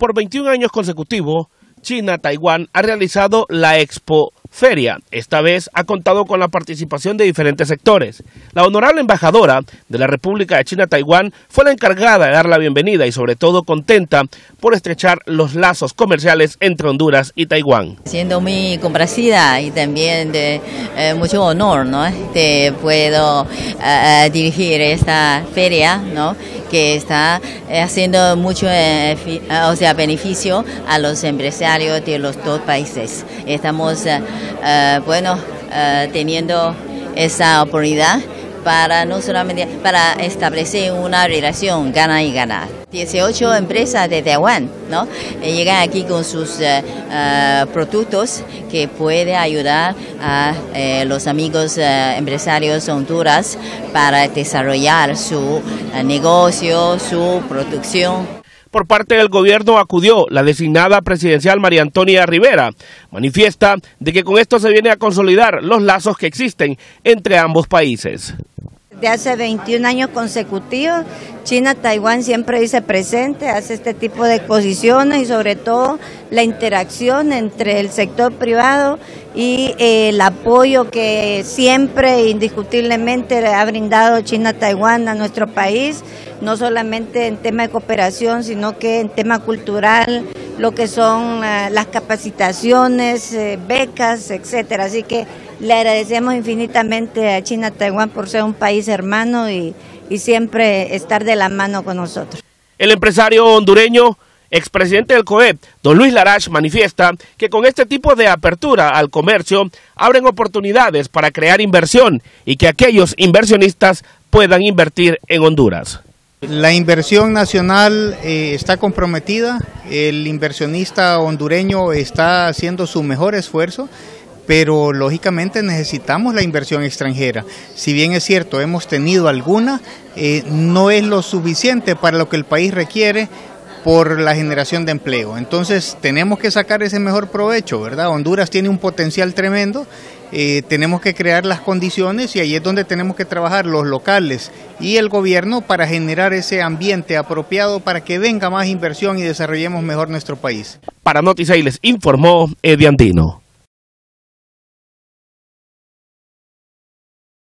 Por 21 años consecutivos, China-Taiwán ha realizado la Expo Feria. Esta vez ha contado con la participación de diferentes sectores. La honorable embajadora de la República de China-Taiwán fue la encargada de dar la bienvenida y sobre todo contenta por estrechar los lazos comerciales entre Honduras y Taiwán. Siendo muy complacida y también de eh, mucho honor, ¿no? Te puedo eh, eh, dirigir esta feria, ¿no? Que está haciendo mucho o sea, beneficio a los empresarios de los dos países. Estamos eh, bueno, eh, teniendo esa oportunidad para no solamente para establecer una relación gana y ganar. 18 empresas de Taiwán. Eh, llegan aquí con sus productos que puede ayudar a los amigos empresarios Honduras para desarrollar su negocio, su producción por parte del gobierno acudió la designada presidencial María Antonia Rivera. Manifiesta de que con esto se viene a consolidar los lazos que existen entre ambos países. De hace 21 años consecutivos, China-Taiwán siempre dice presente, hace este tipo de exposiciones y sobre todo la interacción entre el sector privado y eh, el apoyo que siempre indiscutiblemente ha brindado China-Taiwán a nuestro país, no solamente en tema de cooperación, sino que en tema cultural, lo que son eh, las capacitaciones, eh, becas, etcétera. Así que le agradecemos infinitamente a China Taiwán por ser un país hermano y, siempre estar de la mano con nosotros. El empresario hondureño expresidente del COEP, don Luis Larache, manifiesta que con este tipo de apertura al comercio abren oportunidades para crear inversión y que aquellos inversionistas puedan invertir en Honduras. La inversión nacional eh, está comprometida, el inversionista hondureño está haciendo su mejor esfuerzo pero lógicamente necesitamos la inversión extranjera. Si bien es cierto, hemos tenido alguna, eh, no es lo suficiente para lo que el país requiere por la generación de empleo. Entonces tenemos que sacar ese mejor provecho, ¿verdad? Honduras tiene un potencial tremendo, eh, tenemos que crear las condiciones y ahí es donde tenemos que trabajar los locales y el gobierno para generar ese ambiente apropiado para que venga más inversión y desarrollemos mejor nuestro país. Para Noticias les informó Ediandino.